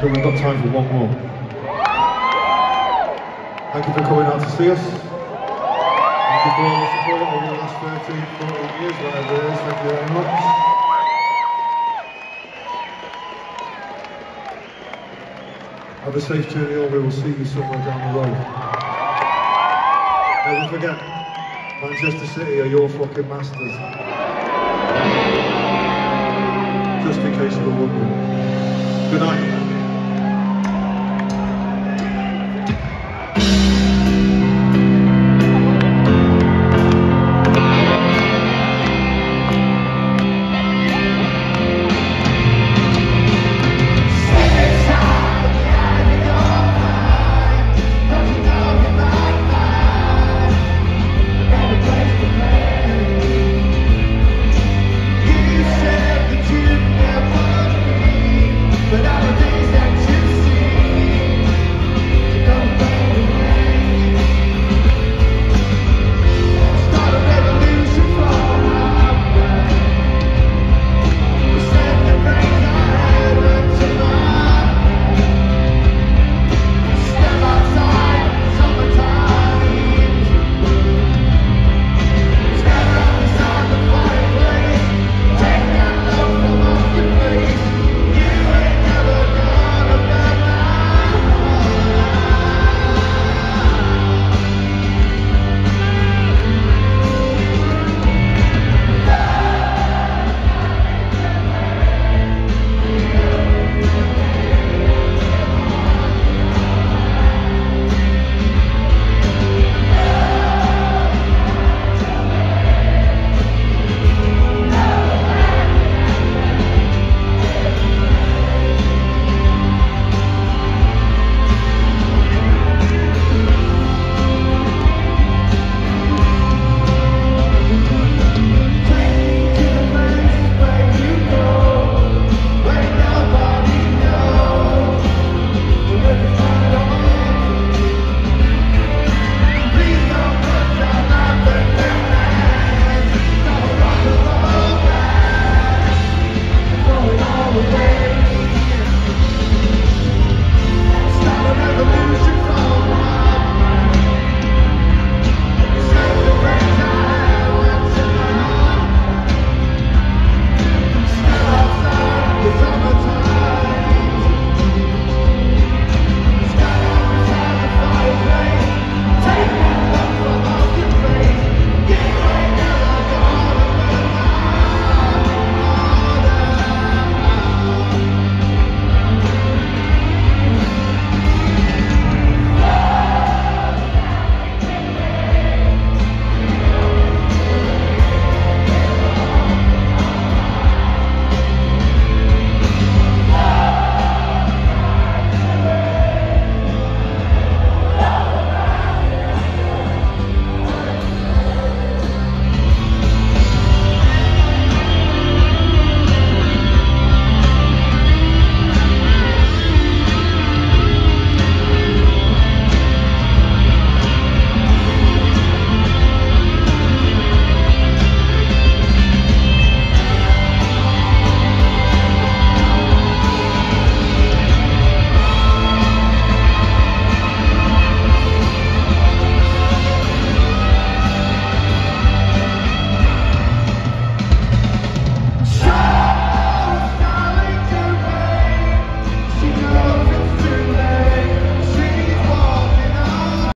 but we've got time for one more. Thank you for coming out to see us. Thank you for all the support over the last 13, 14 years, whatever it is. Thank you very much. Have a safe journey home. We will see you somewhere down the road. Never forget, Manchester City are your fucking masters. Just in case you're wondering. Good night.